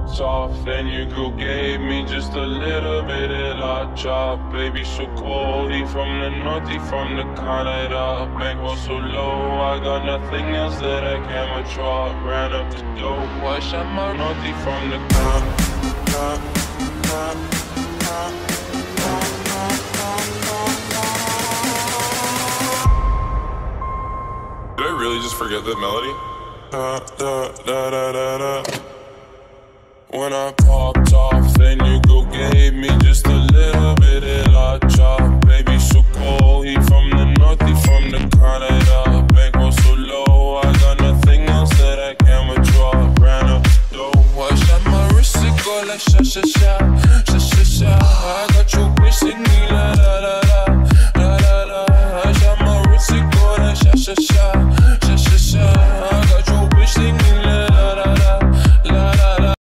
popped off, then your girl gave me just a little bit of la chop. Baby, so he from the north, he from the Canada. Bankroll so low, I got nothing else that I can withdraw. Ran up the dough, I shot my north, he from the Canada. Did I really just forget that melody? Da, da, da, da, da, da. When I popped off, then you go gave me just a little bit of la chop. Baby, so cold, he from the north, he from the Canada. Bankroll so low, I got nothing else that I can withdraw. Ran up the dough, I shot my wrist, it go like sha sha sha, sha sha sha.